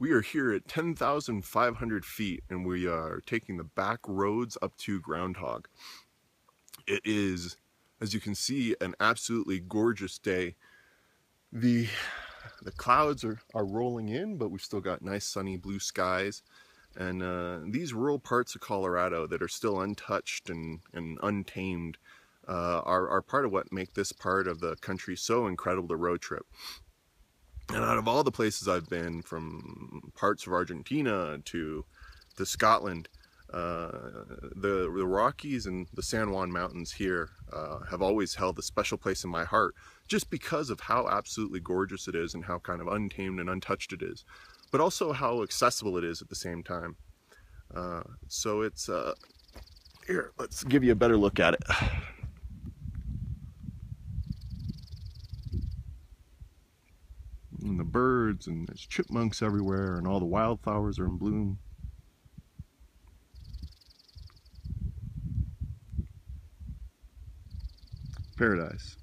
We are here at 10,500 feet and we are taking the back roads up to Groundhog. It is, as you can see, an absolutely gorgeous day. The the clouds are, are rolling in, but we've still got nice sunny blue skies. And uh, these rural parts of Colorado that are still untouched and, and untamed uh, are, are part of what make this part of the country so incredible to road trip. And out of all the places I've been, from parts of Argentina to to Scotland, uh, the the Rockies and the San Juan Mountains here uh, have always held a special place in my heart, just because of how absolutely gorgeous it is and how kind of untamed and untouched it is, but also how accessible it is at the same time. Uh, so it's uh, here. Let's give you a better look at it. The birds and there's chipmunks everywhere and all the wildflowers are in bloom. Paradise.